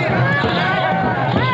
Yeah.